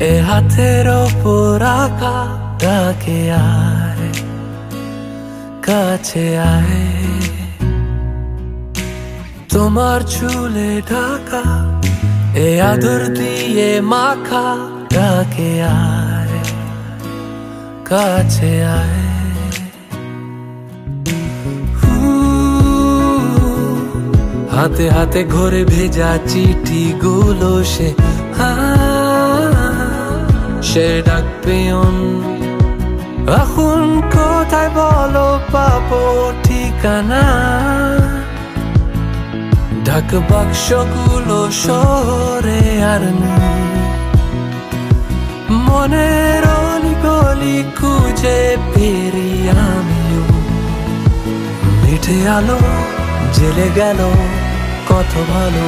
এ হাতের ওপর আঁকা ডাকে আয় কাছে আয়। তোমার চুলে ঢাকা, এ আদর দিয়ে মাখা ডাকে আয় কাছে আয়। হাতে হাতে ঘরে ভেজা চিঠি গুলো সে সে ডাক এখন কোথায় বলো পাবো ঠিকানা? ঢাক বাক্সগুলো শহরে আর নেই। মনের গলি খুঁজে পেরি আমিও। মিঠে আলো, জেলে গেল, কত ভালো।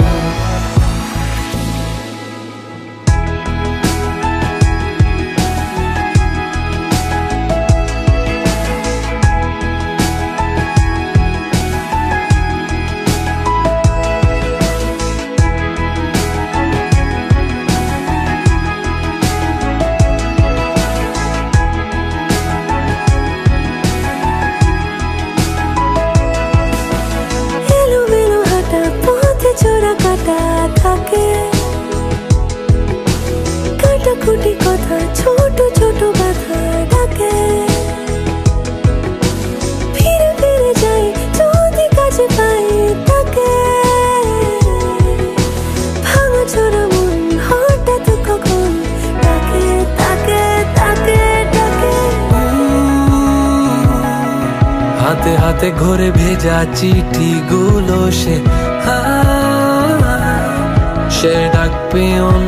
ঘরে ভেজা চিঠি গুলো সে সে ডাক পেয়ন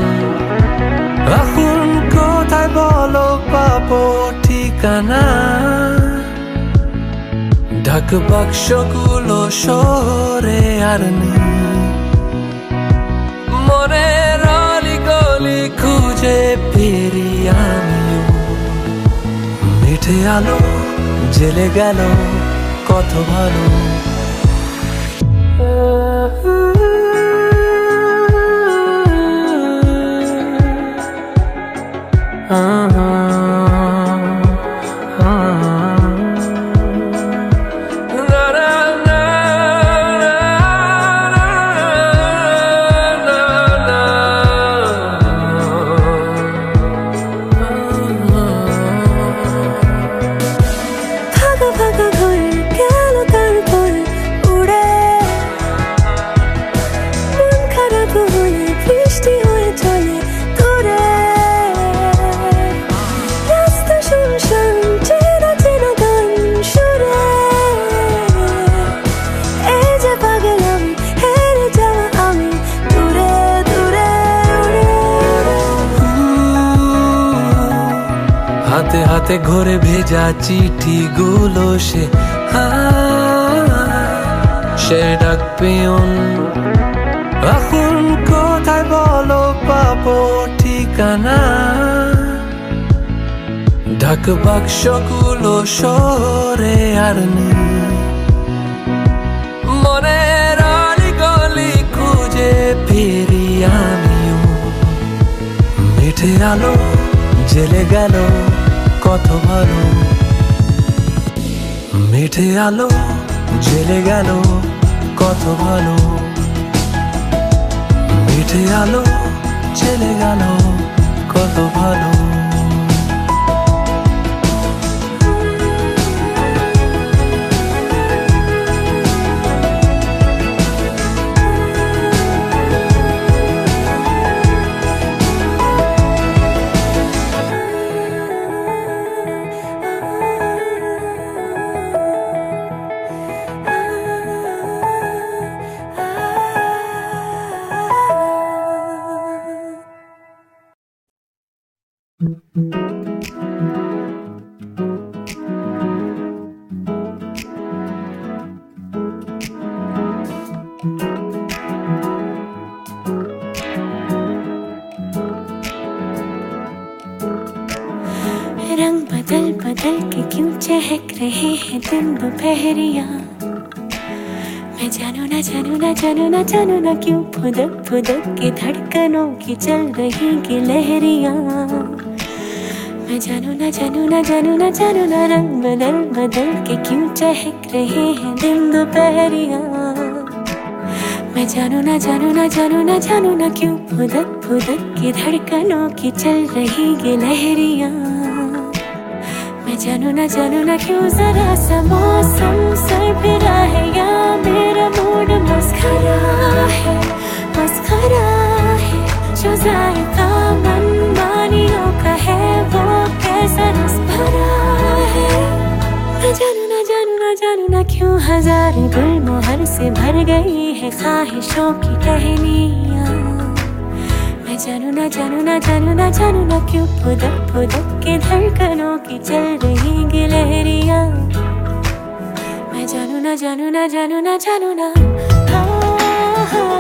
এখন কোথায় বলো পাবো ঠিকানা? ঢাক বাক্সগুলো শহরে আর নেই। মনের অলি গলি খুঁজে পেরি আমিও মিঠে আলো, জেলে গেল, কত ভালো। Uh. ভেজা চিঠি গুলো সে সে ডাক পেয়ন। এখন কোথায় বলো পাবো ঠিকানা? ঢাক বাক্সগুলো সরে আর নেই। মনের অলি গলি খুঁজে ফিরি আমিও। মিঠে আলো জেলে গেল, কত ভালো। মিঠে আলো জেলে গেল কত ভালো। মিঠে আলো জেলে গেল কত ভালো। दिन दोपहरिया मैं जानू ना जानू ना जानू ना जानू ना क्यों फुदक फुदक के धड़कनों की चल रही की लहरिया मैं जानू ना जानू ना जानू ना जानू ना रंग बदल बदल के क्यों चहक रहे हैं दिन दोपहरिया मैं जानू ना जानू ना जानू ना जानू ना क्यों फुदक फुदक के धड़कनों की चल रही ये लहरिया मैं जानू ना जानू ना क्यों जरा सा मौसम सर फिरा है या मेरा मूड मस्खरा है मस्खरा है। जो जायका मन मानियों का है, वो कैसा रस भरा है। मैं जानू ना जानू ना जानू ना क्यों हज़ार गुल मोहर से भर गई है ख्वाहिशों की टहनिया। मैं जानू ना जानू ना जानू ना जानू ना क्यों फुदक फुदक के धड़कनों की चल रही गिलहरिया मैं जानू ना जानू ना जानू ना जानू ना हाँ, हाँ।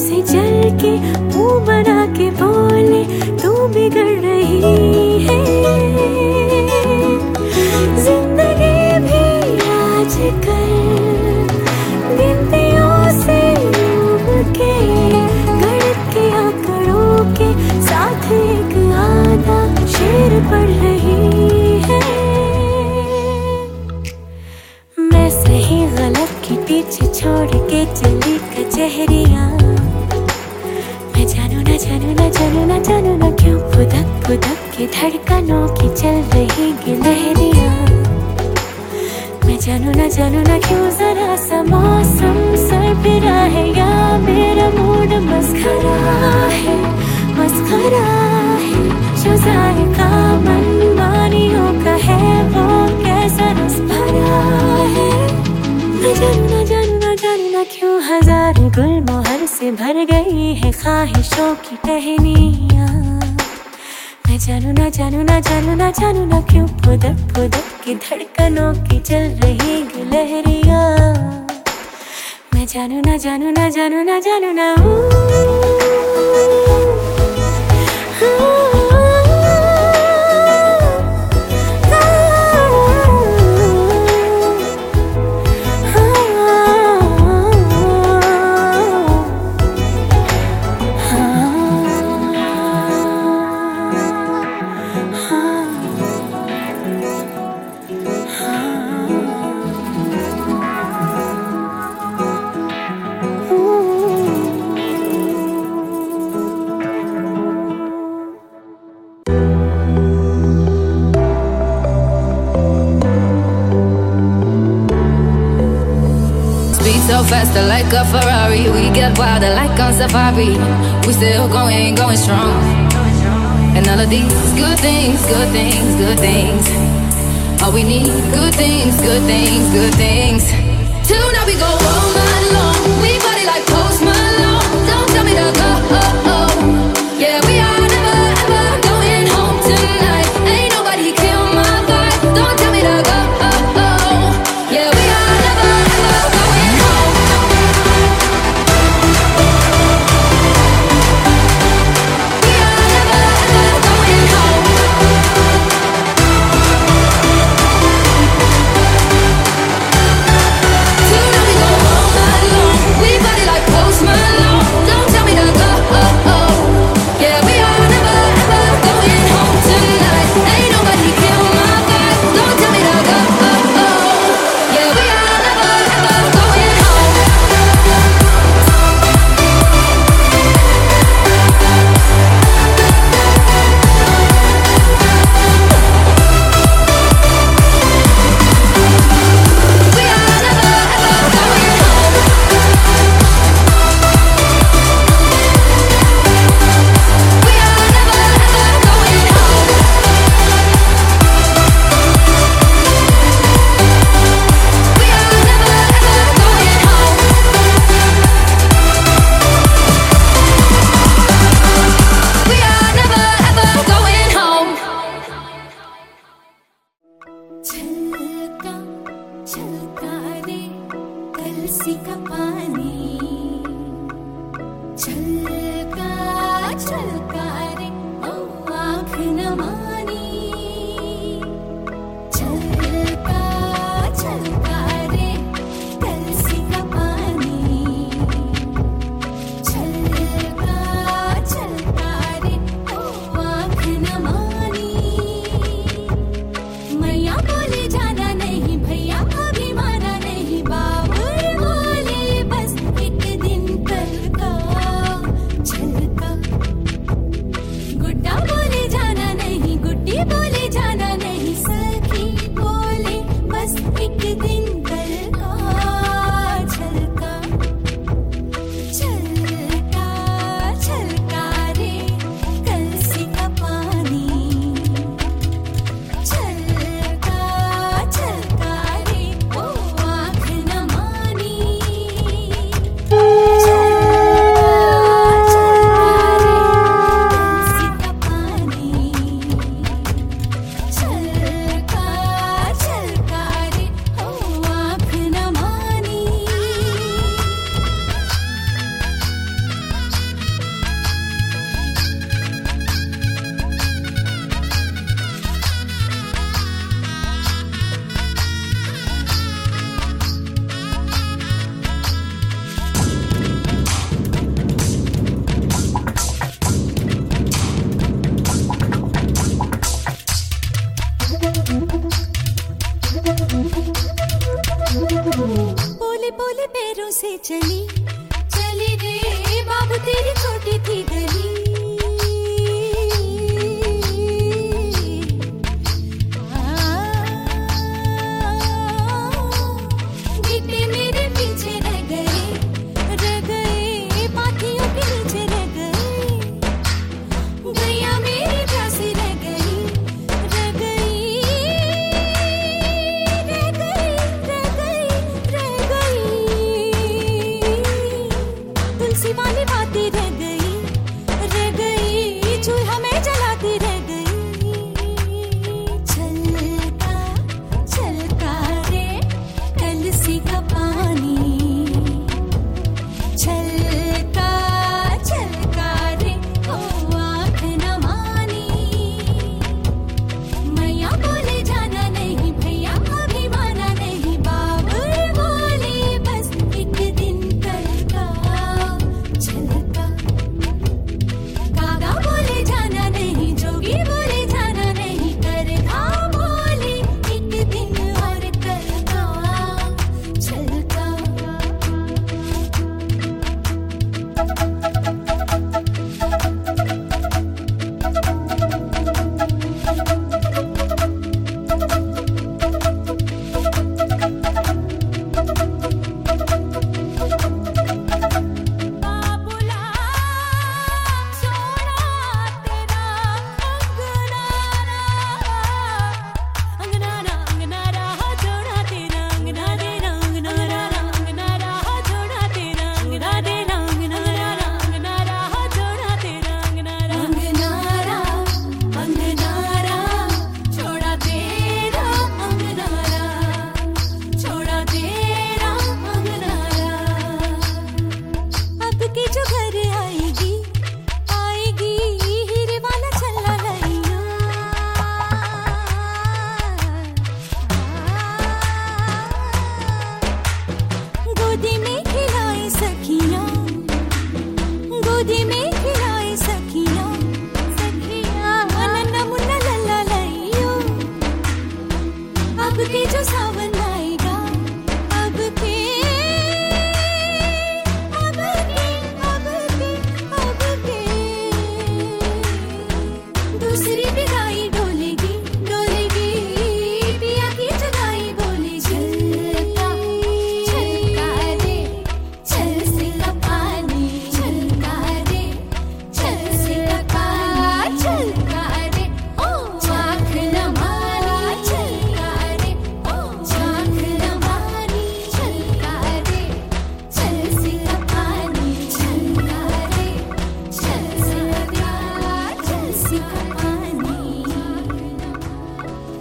से जल के मुँह बना के बोले, तू बिगड़ रही है। ज़िंदगी भी आज कल बिंदियों से डूब के, गणित के आंकड़ों के साथ एक आधा शेर पढ़ रही है। मैं सही गलत के पीछे छोड़ के चली कचहरिया जानू ना जानू क्यों? खुदक खुदक की धड़कनों की चल रही गिलहरिया मैं जानू ना क्यों? जरा सा मौसम सर है, या मेरा मूड मस्खरा है मस्खरा है। जो जायका मनमानियों का है, वो कैसा रस भरा है? मैं भर गई है ख्वाहिशों की टहनिया। मैं जानू ना जानू ना जानू ना जानू ना क्यों फुदक फुदक की धड़कनों की चल रही गुलहरिया मैं जानू ना जानू ना जानू ना जानू ना, हाँ। जानू ना faster like a Ferrari. We get wilder like on safari. We still going, going strong. And all of these good things, good things, good things. All we need, good things, good things, good things. Till now we go.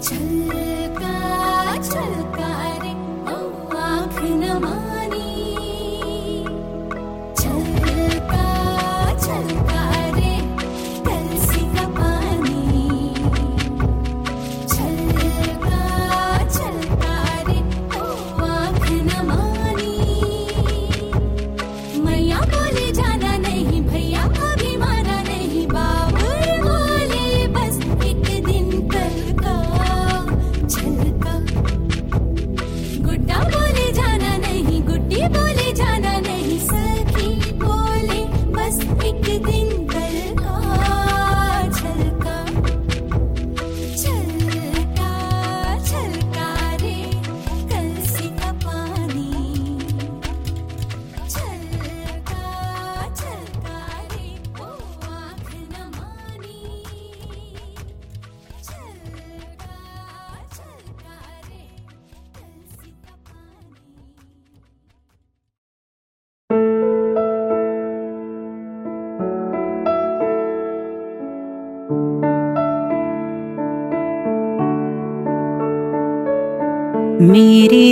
छलका छलका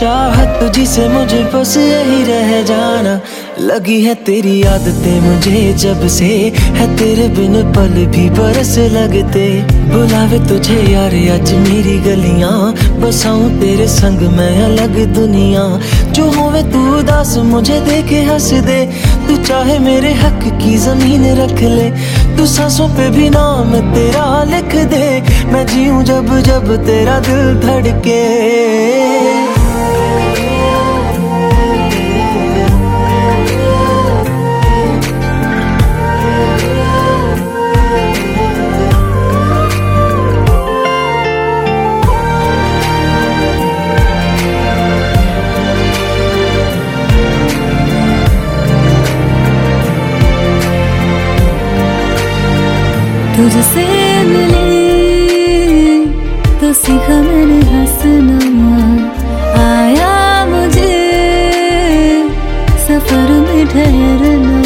चाहत तुझी से मुझे बस यही रह जाना। लगी है तेरी आदतें मुझे जब से, है तेरे बिन पल भी बरस लगते। बुलावे तुझे यार, आज मेरी गलियाँ बसाऊं तेरे संग मैं अलग दुनिया। जो होवे तू उदास, मुझे देखे हंस दे। तू चाहे मेरे हक की ज़मीन रख ले। तू सांसों पे भी नाम तेरा लिख दे। मैं जीऊं जब जब तेरा दिल धड़के। तुझसे मिले तो सीखा मैंने हंसना। आया मुझे सफ़र में ठहरना।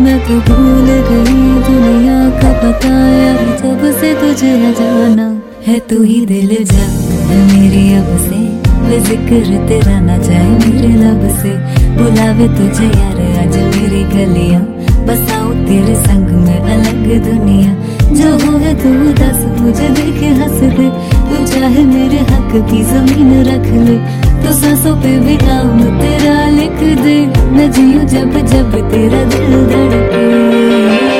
मैं तो भूल गई दुनिया का पता यार, जब से तुझे जाना। है तू ही दिल जा, मेरी अब से ज़िक्र तेरा ना जाए, मेरे लब से। बुलावे तुझे यार, आज मेरी गलियाँ। बसाऊं तेरे संग में अलग दुनिया। जो हो है तू दस मुझे देख हंस दे। तू चाहे मेरे हक की ज़मीन रख ले। तो सांसों पे भी काम तेरा लिख दे। मैं जीऊं जब जब तेरा दिल धड़के।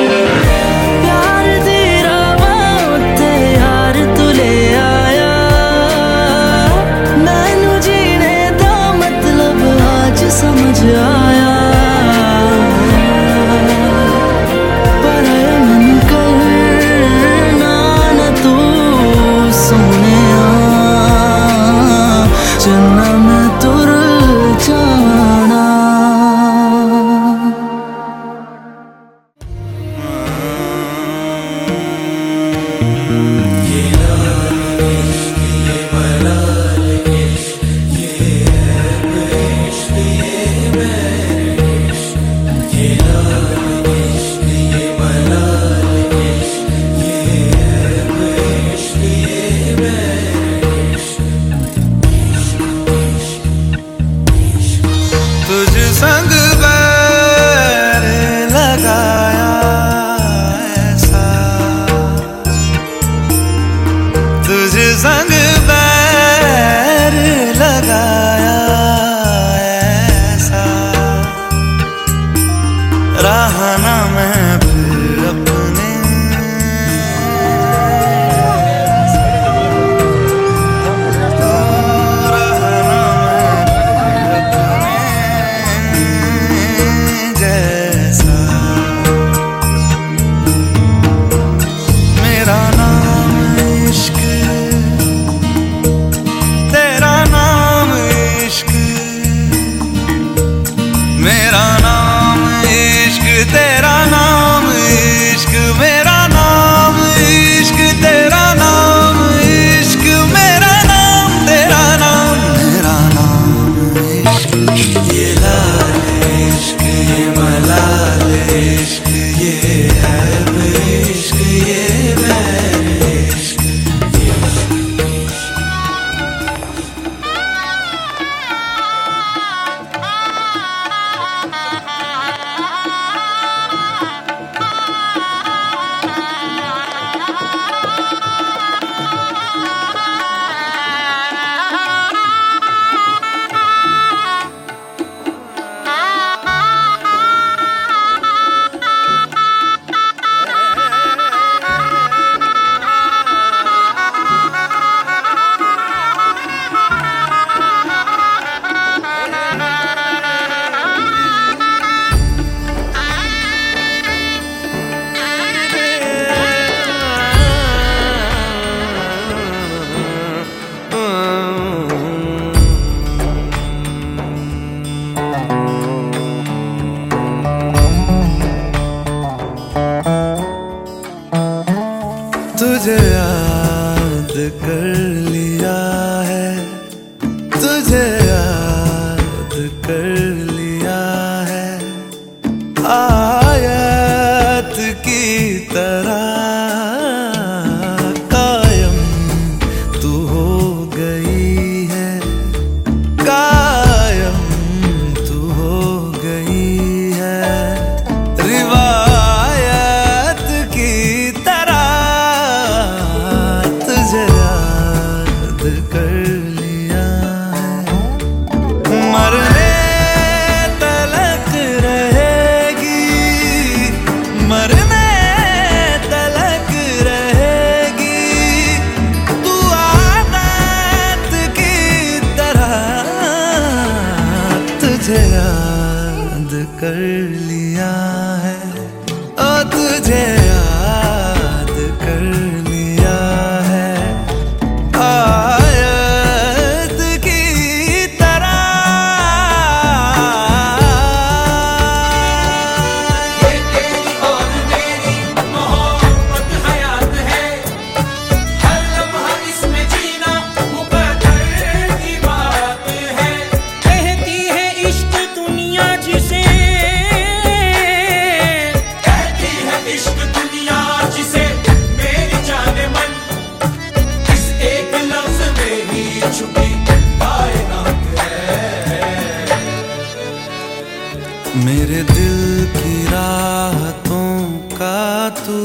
मेरे दिल की राहतों का तू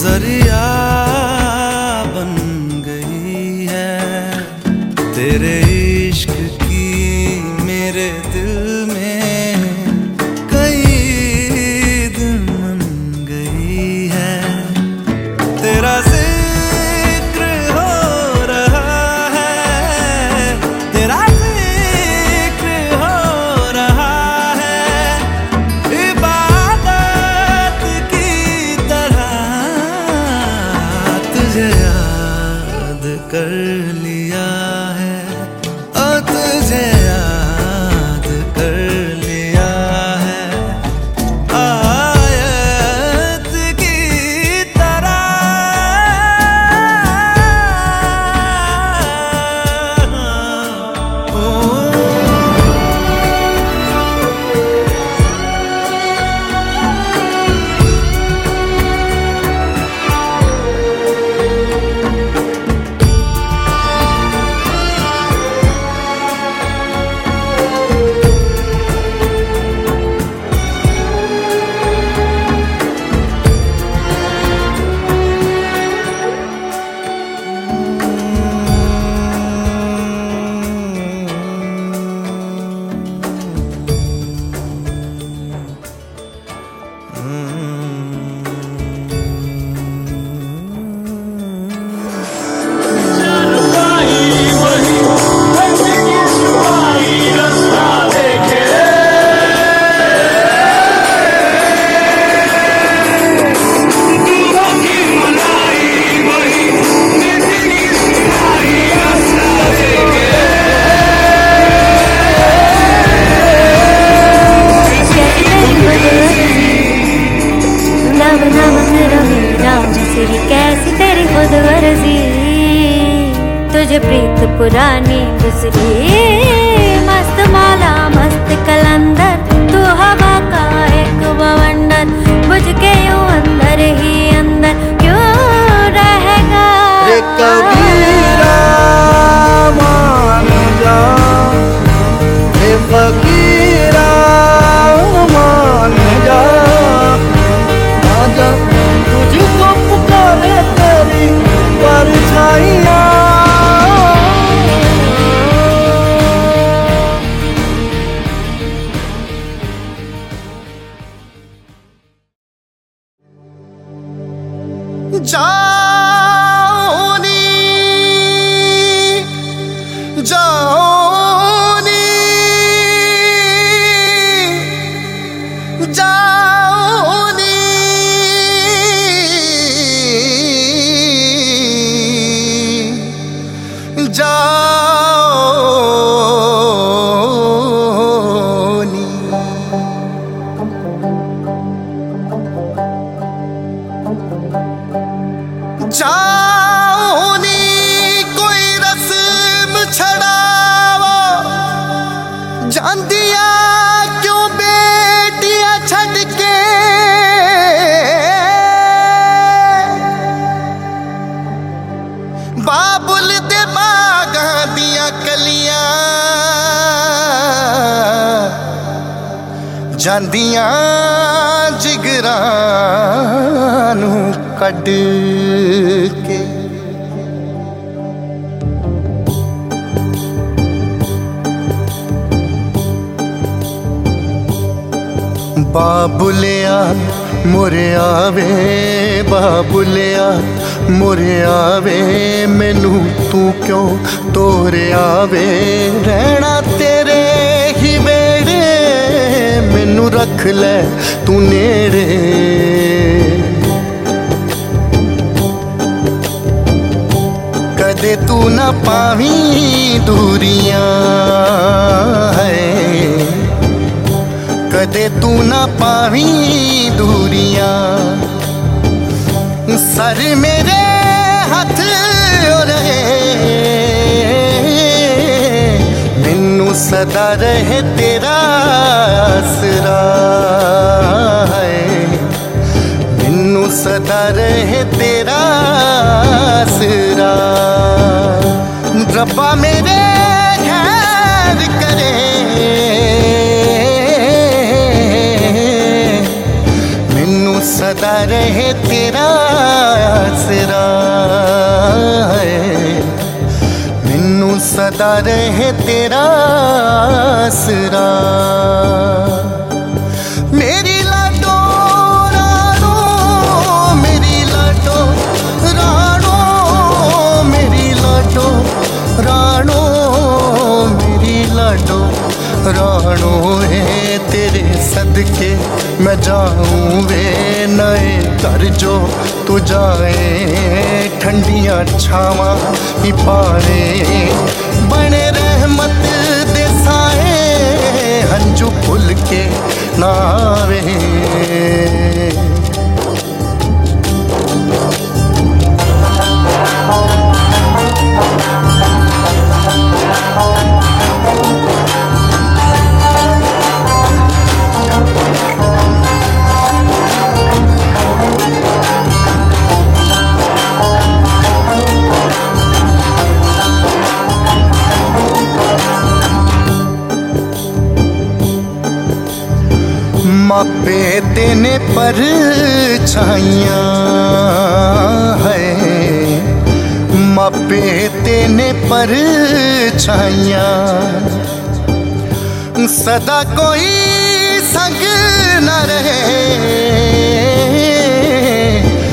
ज़रिया ਜਾਂਦੀਆਂ ਜਿਗਰਾਂ ਨੂੰ ਕੱਢ ਕੇ। ਬਾਬੁਲਿਆ ਮੁਰਿਆ ਵੇ ਬਾਬੁਲਿਆ ਮੁਰਿਆ ਵੇ ਮੈਨੂੰ ਤੂੰ ਕਿਉਂ ਤੋਰਿਆ ਵੇ? ਰਹਿਣਾ मैनू रख ले तू नेड़े। कदे तू ना पावी दूरिया है। कदे तू ना पावी दूरियाँ। सर मेरे हाथ रहे मैनू सदा रहे है। मिन्नू सदा रहे तेरा आसरा। रब्बा मेरे खैर करे। मिन्नू सदा रहे तेरा आसरा मिन्नू सदा रहे तेरा आसरा। लाडो, राणो है तेरे सदके मैं जाऊँ वे नए कर जो तू जाए, ठंडिया छावा ही पावे। बने रहमत देसाए हंजू फुल के नावे। मापे देने पर छाइया है। मापे देने पर छाइया। सदा कोई संग न रहे।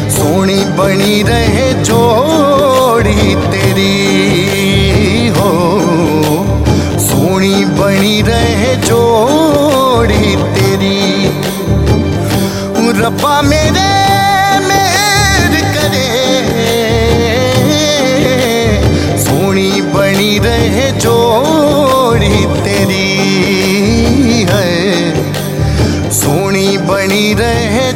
सोनी बनी रहे जोड़ी तेरी हो। सोनी बनी रहे जोड़ी तेरी मेरी रब्बा मेरे मेर करे। सोनी बनी रहे जोड़ी तेरी है। सोनी बनी रहे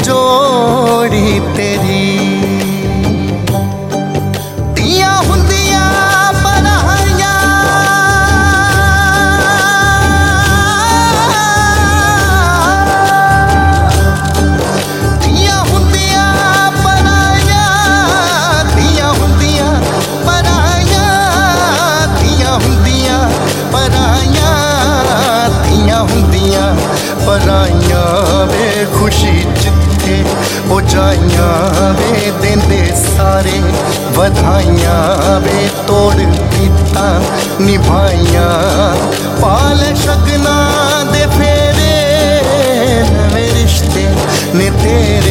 ਵਧਾਈਆਂ ਵੇ ਤੋੜ ਕੀਤਾ ਨਿਭਾਈਆਂ। ਪਾਲ ਸ਼ਗਨਾ ਦੇ ਫੇਰੇ ਨਵੇਂ ਰਿਸ਼ਤੇ ਨੇ ਤੇਰੇ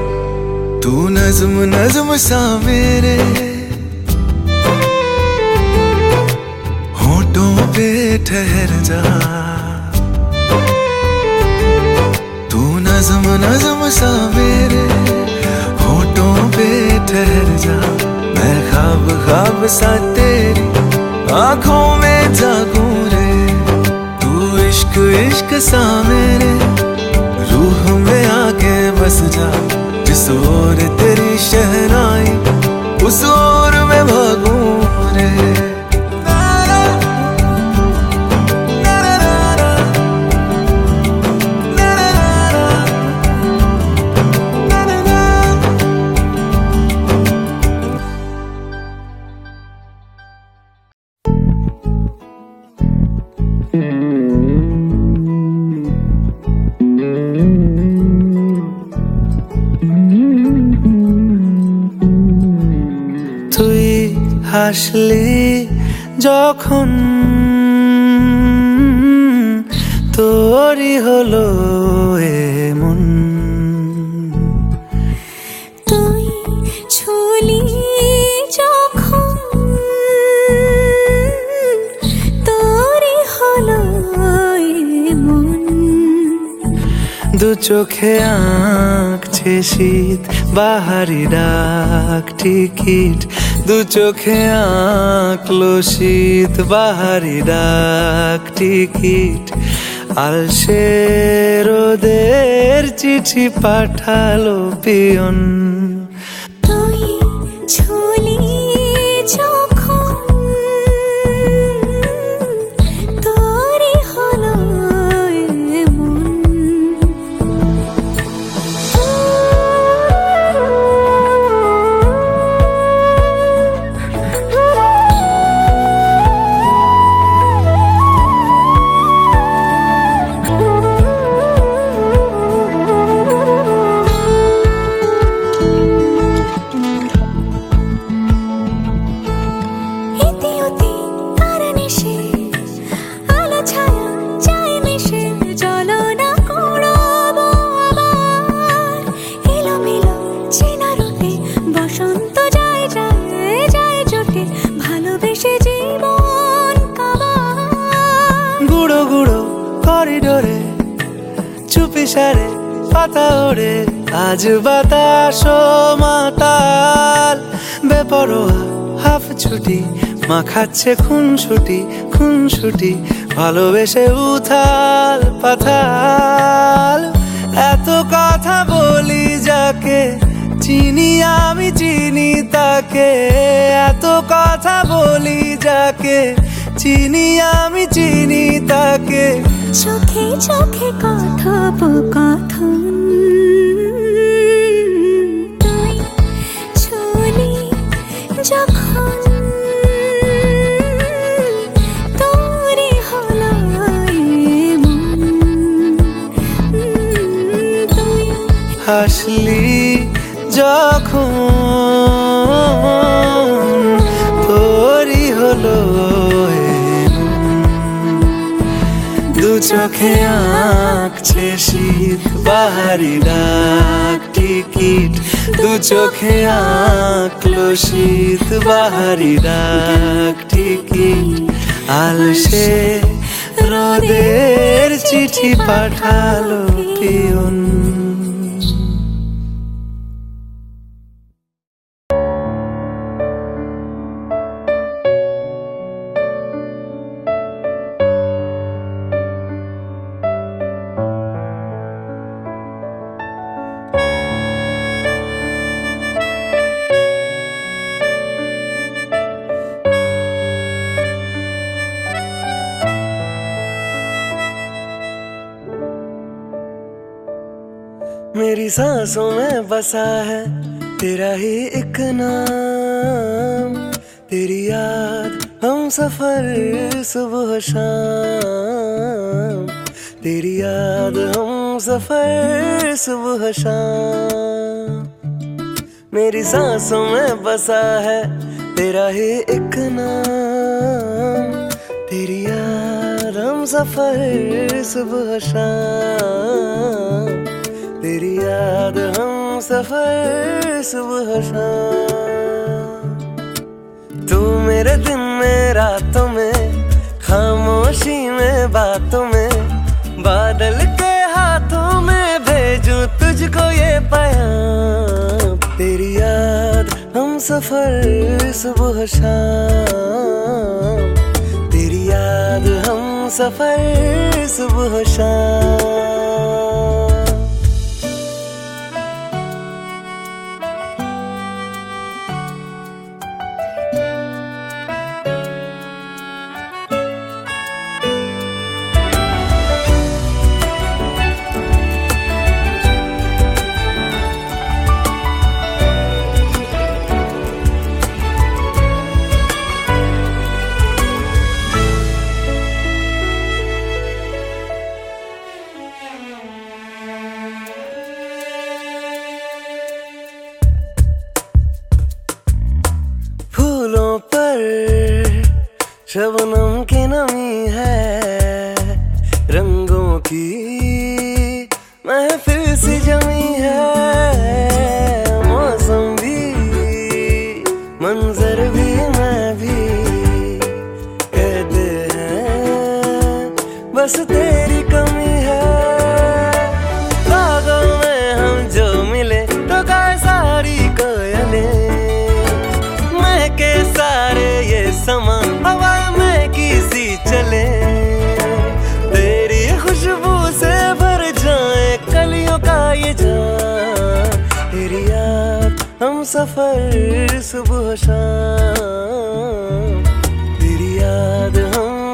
तू नज्म नज्म सा मेरे। होठों पे ठहर जा। तू नज्म नज्म सा मेरे। होठों पे ठहर जा। मैं ख्वाब ख्वाब सा तेरी आँखों में जागू रे। तू इश्क इश्क सा मेरे। रूह में आके बस जा। जिस ओर तेरी शहनाई उस যখন তোরই হলো এমন। তুই ছুলি যখন তোরই হলো মন দু চোখে আঁকছে শীত, বাহারি ডাক টিকিট, দু চোখে আঁকলো শীত, বাহারি ডাক টিকিট। আলসে রোদের চিঠি পাঠালো পিয়ন। তুই ছুলি বাতাস মাতাল। বেপরোয়া হাফ ছুটি মাখাচ্ছে খুন ছুটি খুন ছুটি ভালোবেসে উথাল পাথাল। এত কথা বলি যাকে, চিনি আমি, চিনি তাকে। এত কথা বলি যাকে, চিনি আমি, চিনি তাকে। চোখে চোখে কথোপকথন। হাসলি যখন তোরই হলো। দু চোখে আঁকছে শীত বাহারি ডাক, টিকিট। দু চোখে আঁকলো শীত বাহারি ডাক, টিকিট। আলসে রোদের চিঠি পাঠালো পিয়ন मेरी सांसों में बसा है तेरा ही एक नाम। तेरी याद हम सफ़र सुबह शाम। तेरी याद हम सफ़र सुबह शाम। मेरी सांसों में बसा है तेरा ही एक नाम। तेरी याद हम सफ़र सुबह शाम। तेरी याद हम सफ़र सुबह शाम। तू मेरे दिन में, रातों में, खामोशी में, बातों में, बादल के हाथों में भेजू तुझको ये पैगाम। तेरी याद हम सफ़र सुबह शाम। तेरी याद हम सफ़र सुबह शाम। ശ്രവണ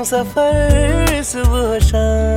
सफ़र सुबह शाम।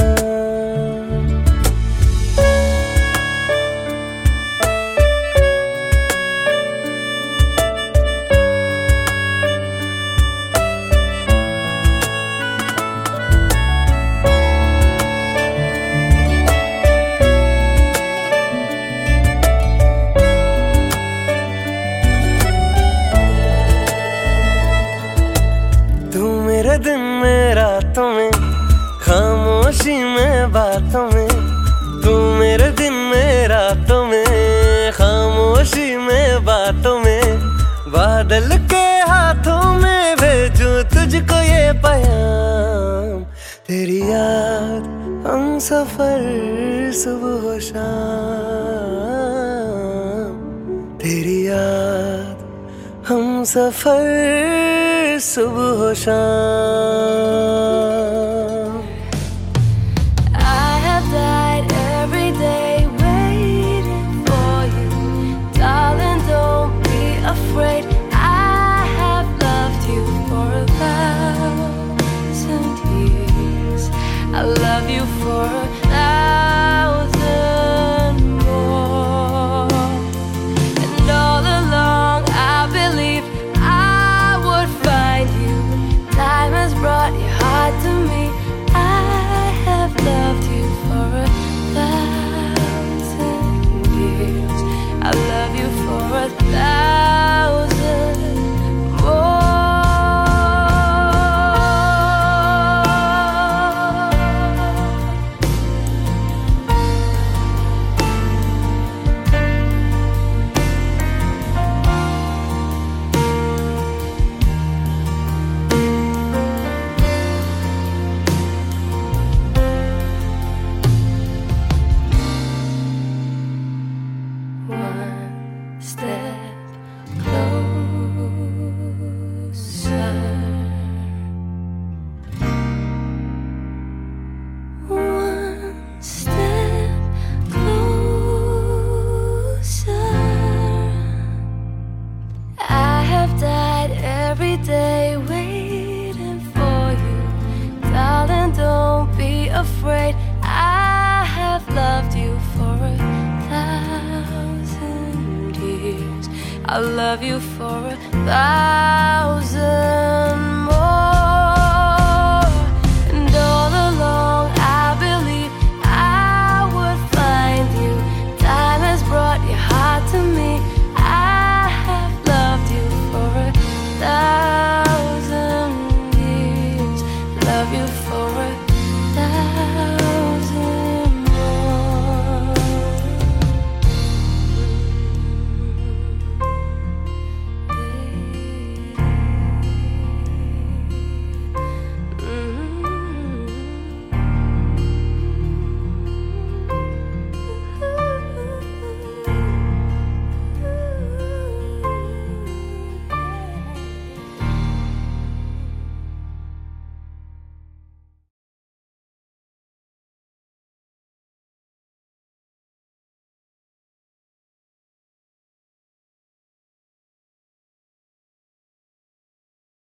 याद हम सफ़र सुबह शाम। तेरी याद हम सफ़र सुबह शाम।